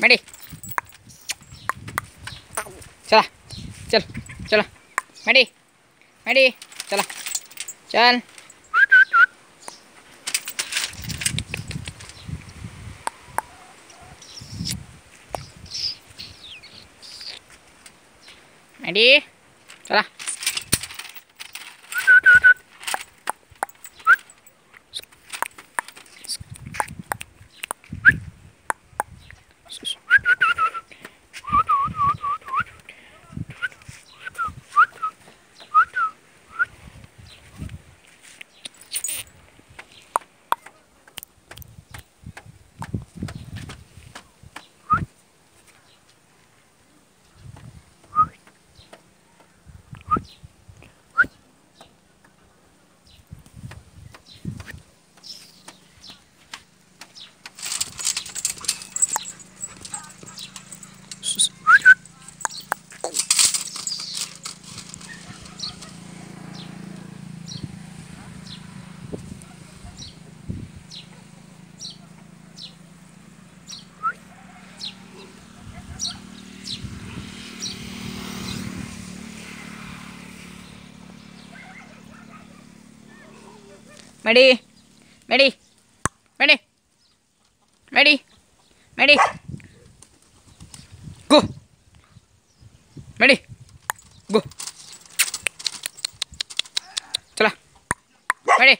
Mari. Chala. Chal. Chala. Mari. Mari. Chala. Chal. Mari. Chala. Mày đi. Mày đi. Mày đi. Mày đi. Mày đi. Go. Mày đi. Go. Chala Mày đi.